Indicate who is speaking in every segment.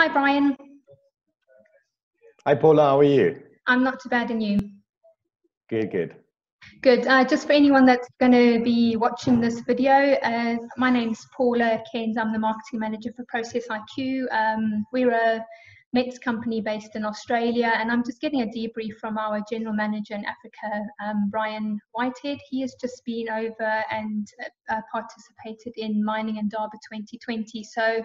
Speaker 1: Hi, Brian.
Speaker 2: Hi, Paula. How are you?
Speaker 1: I'm not too bad, and you?
Speaker 2: Good, good.
Speaker 1: Good. Uh, just for anyone that's going to be watching this video, uh, my name's Paula Keynes. I'm the marketing manager for Process IQ. Um, we're a METS company based in Australia, and I'm just getting a debrief from our general manager in Africa, um, Brian Whitehead. He has just been over and uh, participated in Mining and Indaba 2020. So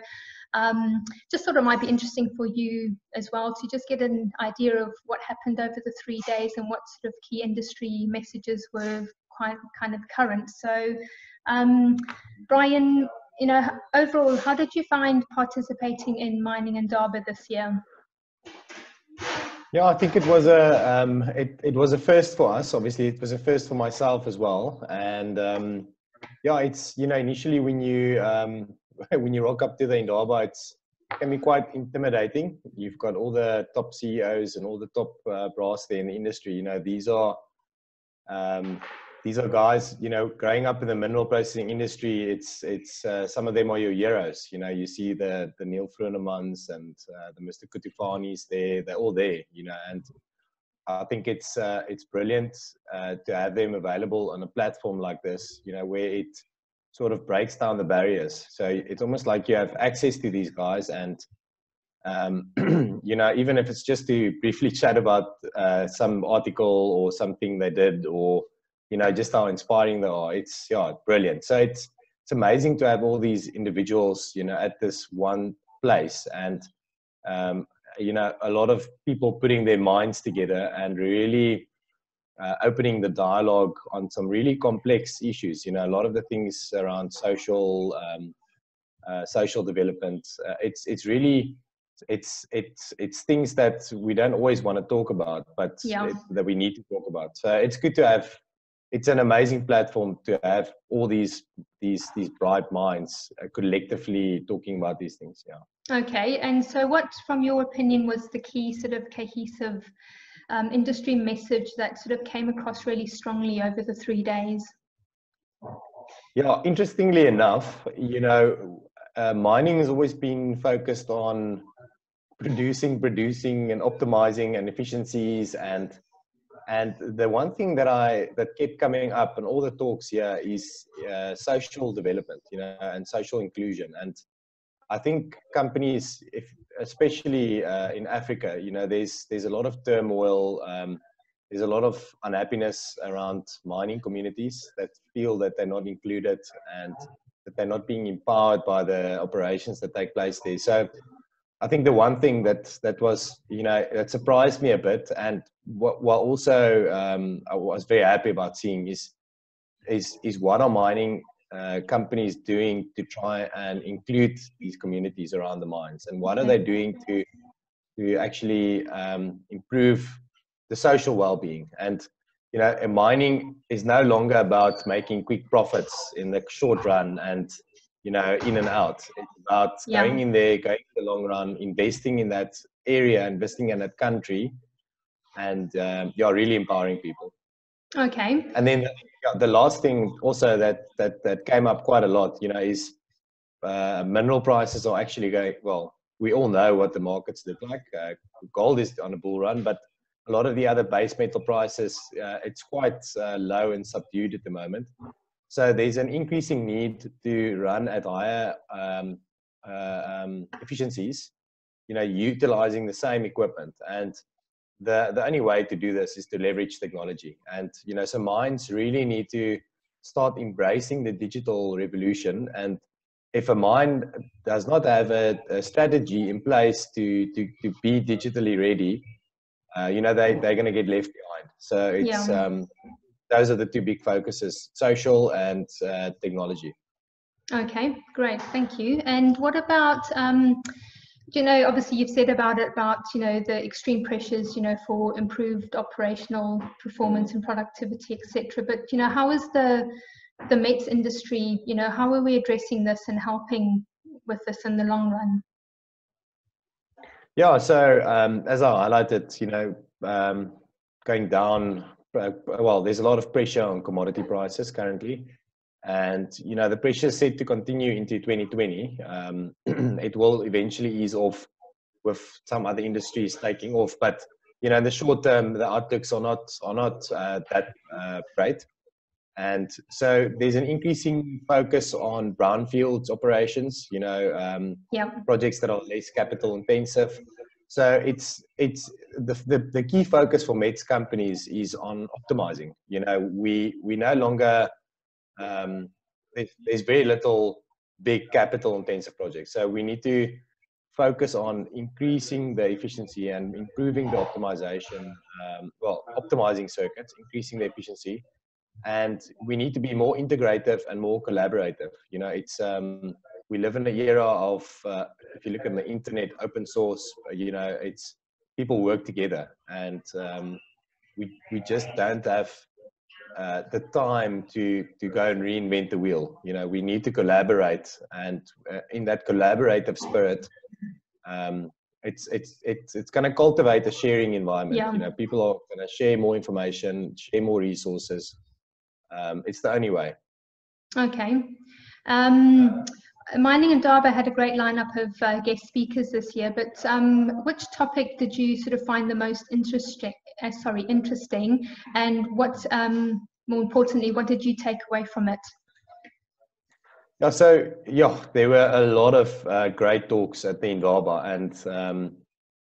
Speaker 1: um, just thought it might be interesting for you as well to just get an idea of what happened over the three days and what sort of key industry messages were quite kind of current. So, um, Brian, you know, overall, how did you find participating in Mining Indaba this year?
Speaker 2: Yeah, I think it was a um, it, it was a first for us. Obviously, it was a first for myself as well. And um, yeah, it's you know initially when you um, when you rock up to the Indaba, it's it can be quite intimidating. You've got all the top CEOs and all the top uh, brass there in the industry. You know, these are um, these are guys, you know, growing up in the mineral processing industry, it's it's uh, some of them are your heroes. You know, you see the the Neal Fronemans and uh, the Mr. Cutifanis there, they're all there. You know, and I think it's uh, it's brilliant uh, to have them available on a platform like this. You know, where it sort of breaks down the barriers. So it's almost like you have access to these guys and. Um, you know, even if it's just to briefly chat about uh, some article or something they did, or you know just how inspiring they are. It's yeah brilliant. So it's it's amazing to have all these individuals you know at this one place. And um, you know a lot of people putting their minds together and really uh, opening the dialogue on some really complex issues. You know a lot of the things around social um, uh, social development uh, it's it's really it's it's it's things that we don't always want to talk about but yeah. it, that we need to talk about. So it's good to have it's an amazing platform to have all these these these bright minds uh, collectively talking about these things yeah.
Speaker 1: Okay and so what from your opinion was the key sort of cohesive um, industry message that sort of came across really strongly over the three days?
Speaker 2: Yeah interestingly enough you know uh, mining has always been focused on producing producing and optimizing and efficiencies and and the one thing that I that kept coming up in all the talks here is uh, social development, you know, and social inclusion. And I think companies, if, especially uh, in Africa, you know, there's there's a lot of turmoil. Um, there's a lot of unhappiness around mining communities that feel that they're not included and that they're not being empowered by the operations that take place there. So I think the one thing that that was you know that surprised me a bit, and what, what also um, I was very happy about seeing is is is what are mining uh, companies doing to try and include these communities around the mines, and what are they doing to to actually um, improve the social well-being. And you know mining is no longer about making quick profits in the short run and you know, in and out. It's about yeah. going in there, going the long run, investing in that area, investing in that country, and um, you're really empowering people.
Speaker 1: Okay.
Speaker 2: And then the last thing also that that that came up quite a lot, you know, is uh, mineral prices are actually going well. We all know what the markets look like. Uh, gold is on a bull run, but a lot of the other base metal prices, uh, it's quite uh, low and subdued at the moment. So there's an increasing need to run at higher um, uh, um, efficiencies, you know, utilizing the same equipment. And the, the only way to do this is to leverage technology. And, you know, so mines really need to start embracing the digital revolution. And if a mine does not have a, a strategy in place to, to, to be digitally ready, uh, you know, they, they're going to get left behind. So it's, yeah. um, those are the two big focuses social and uh, technology.
Speaker 1: Okay great thank you. And what about um, you know obviously you've said about it about you know the extreme pressures you know for improved operational performance and productivity etc but you know how is the the METS industry you know how are we addressing this and helping with this in the long run?
Speaker 2: Yeah so um, as i highlighted you know um, going down well, there's a lot of pressure on commodity prices currently. And, you know, the pressure is set to continue into 2020. Um, it will eventually ease off with some other industries taking off. But you know, in the short term, the outlooks are not are not uh, that uh, great. And so there's an increasing focus on brownfields operations, you know, um,
Speaker 1: yeah.
Speaker 2: projects that are less capital intensive. So it's it's the, the, the key focus for METS companies is on optimizing. You know, we we no longer um, there's, there's very little big capital intensive projects. So we need to focus on increasing the efficiency and improving the optimization. Um, well, optimizing circuits, increasing the efficiency, and we need to be more integrative and more collaborative. You know, it's um, we live in an era of uh, if you look at the internet, open source. You know, it's people work together, and um, we we just don't have uh, the time to to go and reinvent the wheel. You know, we need to collaborate, and uh, in that collaborative spirit, um, it's it's it's it's going to cultivate a sharing environment.
Speaker 1: Yeah.
Speaker 2: You know, people are going to share more information, share more resources, um, it's the only way.
Speaker 1: Okay. Um, Mining Indaba had a great lineup of uh, guest speakers this year, but um, which topic did you sort of find the most interesting? Uh, sorry, interesting, and what, um, more importantly, what did you take away from it?
Speaker 2: Yeah, so yeah, there were a lot of uh, great talks at the Indaba, and um,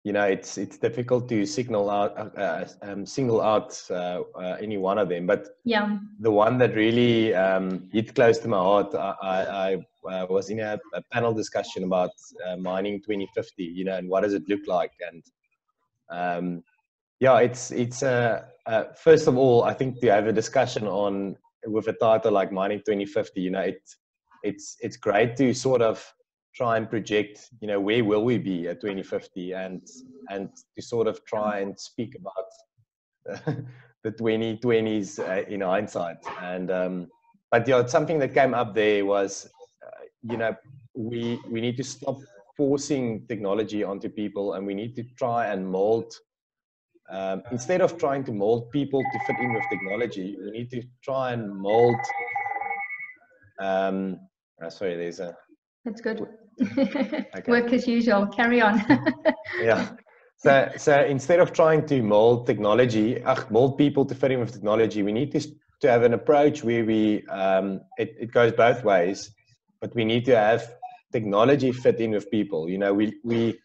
Speaker 2: you know it's it's difficult to signal out uh, uh, um, single out uh, uh, any one of them but
Speaker 1: yeah
Speaker 2: the one that really um, hit close to my heart i, I, I uh, was in a, a, panel discussion about uh, mining 2050 you know and what does it look like and um, yeah it's it's uh, first of all i think to have a discussion on with a title like mining 2050 you know it it's it's great to sort of try and project, you know, where will we be at 2050 and, and to sort of try and speak about the 2020s uh, in hindsight. And, um, but yeah, something that came up there was, uh, you know, we, we need to stop forcing technology onto people and we need to try and mold um, instead of trying to mold people to fit in with technology, we need to try and mold. Um, oh, sorry, there's a.
Speaker 1: That's good. okay. Work as usual. Carry on.
Speaker 2: yeah. So, so instead of trying to mold technology, uh, mold people to fit in with technology, we need to, to have an approach where we, um, it, it goes both ways, but we need to have technology fit in with people. You know, we, we,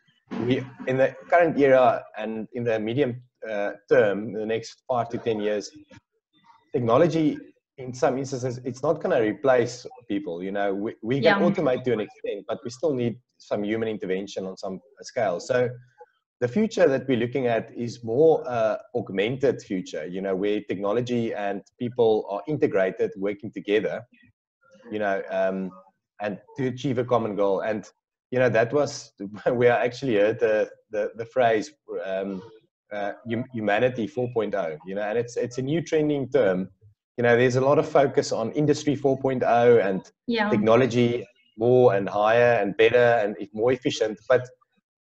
Speaker 2: we in the current era and in the medium uh, term, the next five to 10 years, technology in some instances, it's not going to replace people. You know, we, we can yeah. automate to an extent, but we still need some human intervention on some scale. So the future that we're looking at is more uh, augmented future, you know, where technology and people are integrated, working together, you know, um, and to achieve a common goal. And, you know, that was where I actually heard the, the, the phrase um, uh, humanity 4.0, you know, and it's, it's a new trending term you know there's a lot of focus on industry 4.0 and
Speaker 1: yeah.
Speaker 2: technology more and higher and better and more efficient but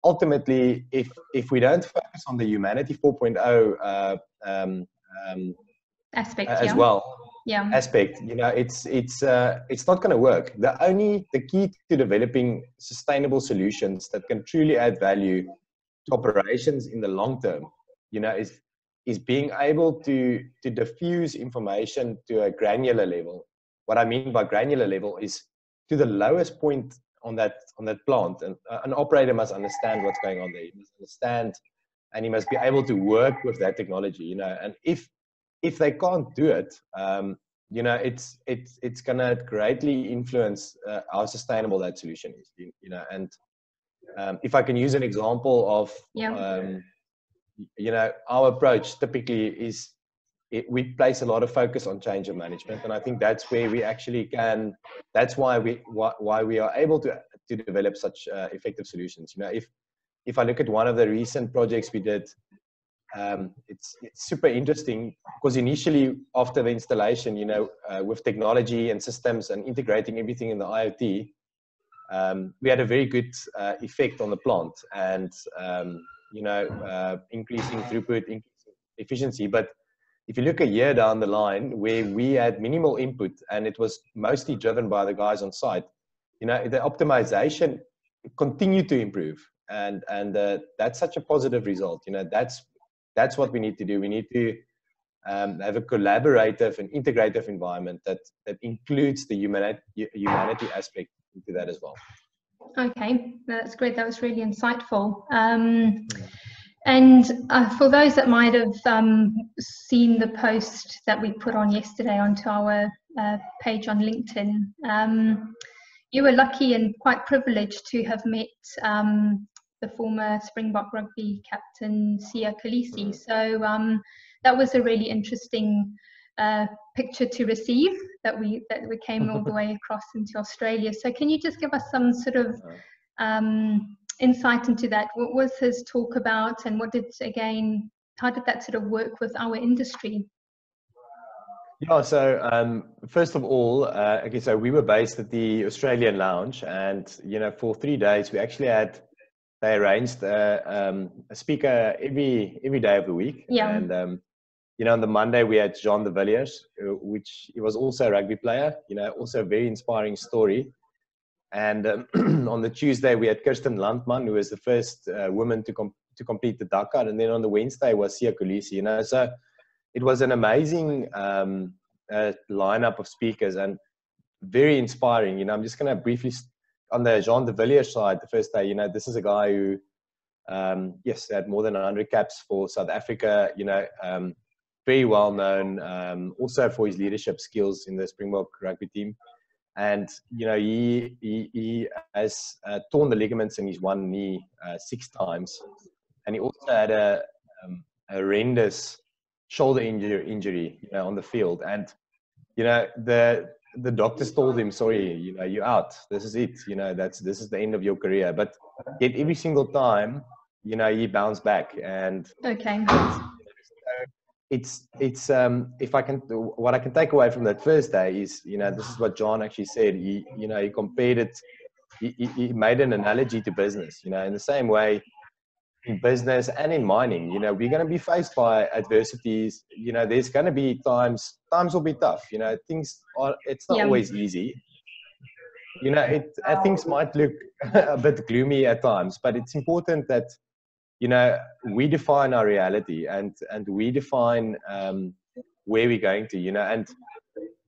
Speaker 2: ultimately if if we don't focus on the humanity 4.0 uh, um, um,
Speaker 1: aspect
Speaker 2: as
Speaker 1: yeah.
Speaker 2: well
Speaker 1: yeah
Speaker 2: aspect you know it's it's uh, it's not going to work the only the key to developing sustainable solutions that can truly add value to operations in the long term you know is is being able to to diffuse information to a granular level. What I mean by granular level is to the lowest point on that on that plant, and uh, an operator must understand what's going on there. He must understand, and he must be able to work with that technology. You know, and if if they can't do it, um, you know, it's it's it's gonna greatly influence uh, how sustainable that solution is. You, you know, and um, if I can use an example of
Speaker 1: yeah.
Speaker 2: um, you know, our approach typically is it, we place a lot of focus on change of management, and I think that's where we actually can. That's why we why, why we are able to to develop such uh, effective solutions. You know, if if I look at one of the recent projects we did, um, it's it's super interesting because initially after the installation, you know, uh, with technology and systems and integrating everything in the IoT, um, we had a very good uh, effect on the plant and. Um, you know, uh, increasing throughput, increasing efficiency. But if you look a year down the line where we had minimal input and it was mostly driven by the guys on site, you know, the optimization continued to improve. and and uh, that's such a positive result. You know, that's that's what we need to do. We need to um, have a collaborative and integrative environment that that includes the humanity humanity aspect into that as well.
Speaker 1: Okay, that's great. That was really insightful. Um, and uh, for those that might have um, seen the post that we put on yesterday onto our uh, page on LinkedIn, um, you were lucky and quite privileged to have met um, the former Springbok rugby captain Siya Kolisi. So um, that was a really interesting uh, picture to receive that we that we came all the way across into Australia. So can you just give us some sort of um, insight into that? What was his talk about, and what did again? How did that sort of work with our industry?
Speaker 2: Yeah, so um, first of all, uh, okay, so we were based at the Australian Lounge, and you know, for three days we actually had they arranged uh, um, a speaker every every day of the week.
Speaker 1: Yeah.
Speaker 2: And um, you know, on the Monday we had Jean de Villiers, uh, which he was also a rugby player. You know, also a very inspiring story. And um, on the Tuesday we had Kirsten Landman, who was the first uh, woman to com- to complete the Dakar, and then on the Wednesday was Siya Kolisi. You know, so it was an amazing um, uh, lineup of speakers and very inspiring. You know, I'm just going to briefly on the Jean de Villiers side, the first day, you know, this is a guy who, um, yes, had more than 100 caps for South Africa, you know, um, very well known, um, also for his leadership skills in the Springbok rugby team. And, you know, he, he, he has uh, torn the ligaments in his one knee uh, six times. And he also had a, um, a horrendous shoulder injury, injury, you know, on the field. And, you know, the, the doctors told him, sorry, you know, you're out. This is it. You know, that's this is the end of your career. But yet every single time, you know, he bounced back. And
Speaker 1: okay.
Speaker 2: It's it's um if I can what I can take away from that first day is you know this is what Jean actually said he you know he compared it he, he made an analogy to business you know in the same way in business and in mining you know we're going to be faced by adversities. You know there's going to be times times will be tough. You know things are it's not yeah. always easy. You know it uh, things might look a bit gloomy at times but it's important that you know we define our reality and and we define um where we're going to you know and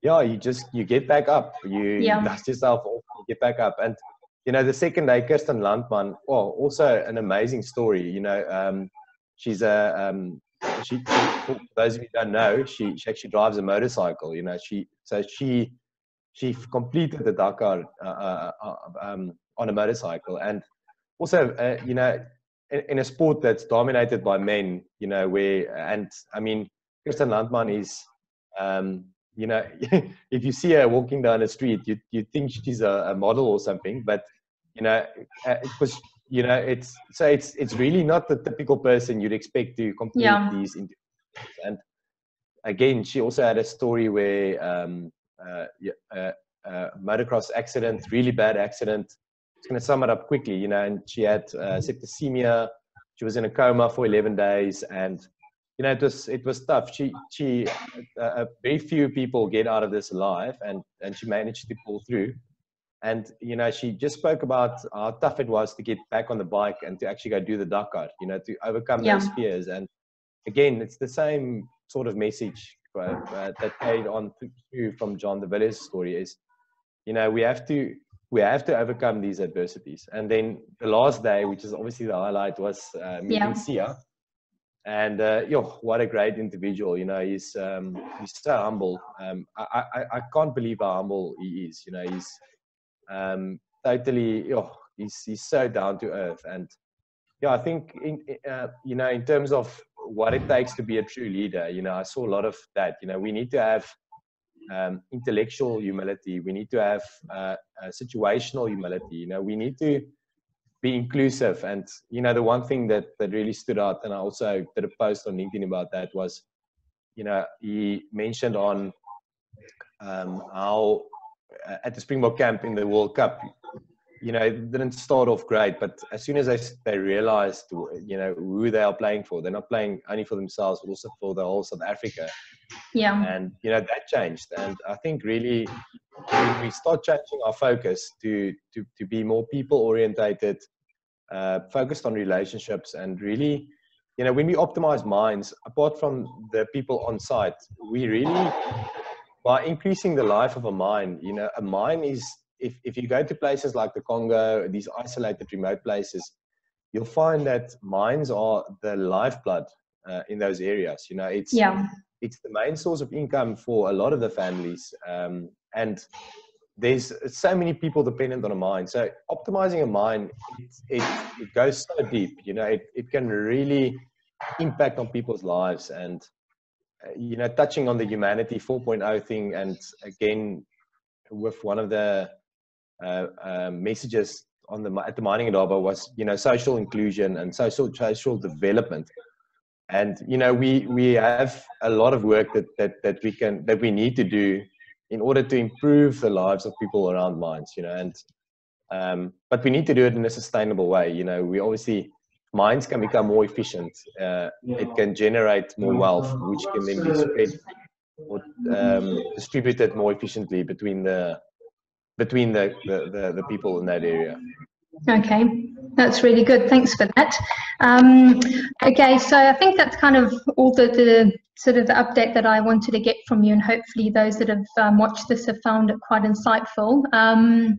Speaker 2: yeah you just you get back up. You yeah. dust yourself off you get back up. And you know, the second day, Kirsten Landman, well, also an amazing story. You know, um, she's a, um, she, for those of you don't know, she, she actually drives a motorcycle. You know, she, so she, she completed the Dakar uh, uh, uh, um, on a motorcycle. And also, uh, you know, in, in, a sport that's dominated by men, you know, where, and I mean, Kirsten Landman is, um, you know, if you see her walking down the street, you you think she's a, a model or something. But you know, because uh, you know, it's so it's it's really not the typical person you'd expect to complete yeah. these interviews. And again, she also had a story where um, uh, uh, uh, motocross accident, really bad accident. It's going to sum it up quickly, you know, and she had uh, septicemia. She was in a coma for 11 days, and you know, it was it was tough. She she uh, very few people get out of this alive, and and she managed to pull through. And you know, she just spoke about how tough it was to get back on the bike and to actually go do the Dakar. You know, to overcome yeah. those fears. And again, it's the same sort of message uh, uh, that carried on through from Jean de Villiers' story. Is you know, we have to we have to overcome these adversities. And then the last day, which is obviously the highlight, was uh, meeting yeah. Siya and uh, yo, what a great individual! You know, he's um, he's so humble. Um, I, I I can't believe how humble he is. You know, he's um, totally yo, he's he's so down to earth. And yeah, I think in, uh, you know, in terms of what it takes to be a true leader, you know, I saw a lot of that. You know, we need to have um, intellectual humility. We need to have uh, situational humility. You know, we need to be inclusive. And you know, the one thing that that really stood out, and I also did a post on LinkedIn about that was, you know, he mentioned on um, how uh, at the Springbok camp in the World Cup, you know, it didn't start off great, but as soon as they they realized, you know, who they are playing for, they're not playing only for themselves, but also for the whole South Africa.
Speaker 1: Yeah.
Speaker 2: And you know that changed, and I think really when we start changing our focus to to to be more people orientated, uh, focused on relationships and really, you know, when we optimize mines, apart from the people on site, we really, by increasing the life of a mine, you know, a mine is, if, if you go to places like the Congo, these isolated remote places, you'll find that mines are the lifeblood uh, in those areas. You know, it's
Speaker 1: yeah.
Speaker 2: It's the main source of income for a lot of the families, um, and there's so many people dependent on a mine. So optimizing a mine, it, it, it goes so deep. You know, it, it can really impact on people's lives and uh, you know touching on the humanity 4.0 thing and again with one of the uh, uh, messages on the at the mining Indaba was you know social inclusion and social social development and you know we we have a lot of work that that that we can that we need to do in order to improve the lives of people around mines you know and um, but we need to do it in a sustainable way you know. We obviously mines can become more efficient uh, it can generate more wealth which can then be spread or um, distributed more efficiently between the between the, the, the, the people in that area
Speaker 1: Okay, that's really good. Thanks for that. Um, okay, so I think that's kind of all the, the, sort of the update that I wanted to get from you, and hopefully those that have um, watched this have found it quite insightful. Um,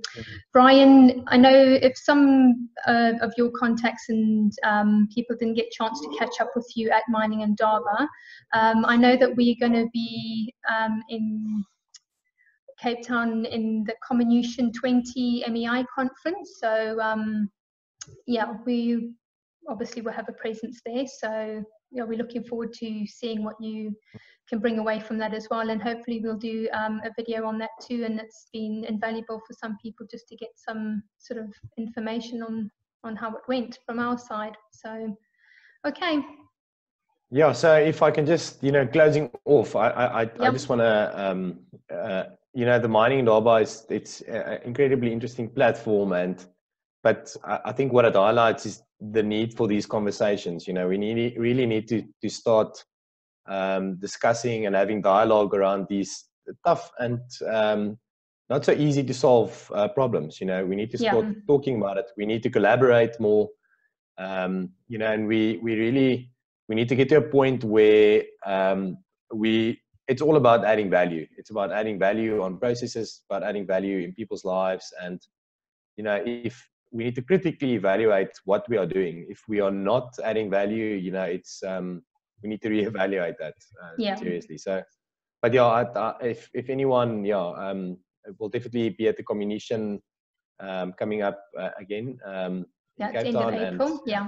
Speaker 1: Brian, I know if some uh, of your contacts and um, people didn't get a chance to catch up with you at Mining Indaba, um, I know that we're going to be um, in Cape Town in the Comminution 20 MEI conference. So um, yeah, we obviously will have a presence there. So yeah, we're looking forward to seeing what you can bring away from that as well. And hopefully we'll do um, a video on that too. And it's been invaluable for some people just to get some sort of information on, on how it went from our side. So, okay.
Speaker 2: Yeah, so if I can just, you know, closing off, I I, yep. I just want to um, uh, you know the mining Indaba is it's an incredibly interesting platform and but I think what it highlights is the need for these conversations. You know we need really need to to start um, discussing and having dialogue around these tough and um, not so easy to solve uh, problems. You know we need to start yeah. talking about it. We need to collaborate more. Um, you know and we we really we need to get to a point where um, we it's all about adding value. It's about adding value on processes, about adding value in people's lives. And, you know, if we need to critically evaluate what we are doing, if we are not adding value, you know, it's, um, we need to reevaluate that uh, yeah. seriously. So, but yeah, I, I, if, if anyone, yeah, um, will definitely be at the Comminution um, coming up uh, again. Um,
Speaker 1: yeah, end of April. yeah.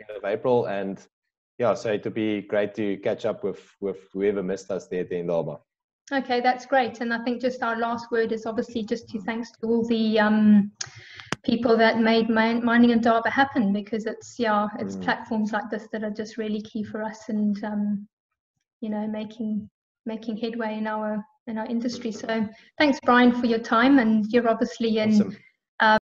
Speaker 2: End of April. And yeah, so it'd be great to catch up with with whoever missed us there at the Indaba.
Speaker 1: Okay, that's great. And I think just our last word is obviously just to thanks to all the um, people that made Mining Indaba happen because it's yeah, it's mm. platforms like this that are just really key for us and um, you know making making headway in our in our industry. So thanks, Brian, for your time. And you're obviously in awesome.